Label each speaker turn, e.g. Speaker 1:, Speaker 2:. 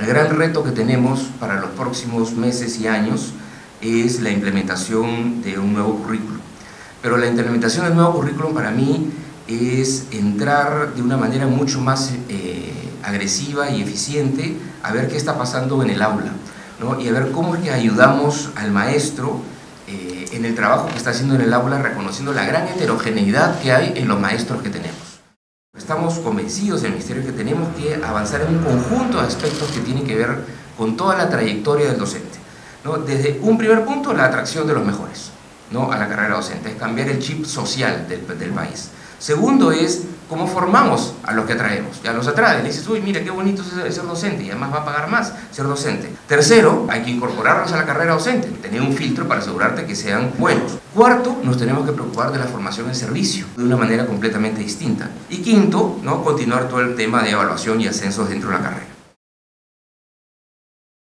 Speaker 1: El gran reto que tenemos para los próximos meses y años es la implementación de un nuevo currículum. Pero la implementación del nuevo currículum para mí es entrar de una manera mucho más eh, agresiva y eficiente a ver qué está pasando en el aula y a ver cómo es que ayudamos al maestro eh, en el trabajo que está haciendo en el aula reconociendo la gran heterogeneidad que hay en los maestros que tenemos. Estamos convencidos del Ministerio que tenemos que avanzar en un conjunto de aspectos que tienen que ver con toda la trayectoria del docente. ¿no? Desde un primer punto, la atracción de los mejores ¿no? a la carrera docente, es cambiar el chip social del, del país. Segundo es cómo formamos a los que atraemos. Ya los atrae, le dices, uy, mira qué bonito es ser docente y además va a pagar más ser docente. Tercero, hay que incorporarlos a la carrera docente, tener un filtro para asegurarte que sean buenos. Cuarto, nos tenemos que preocupar de la formación en servicio de una manera completamente distinta. Y quinto, ¿no? continuar todo el tema de evaluación y ascensos dentro de la carrera.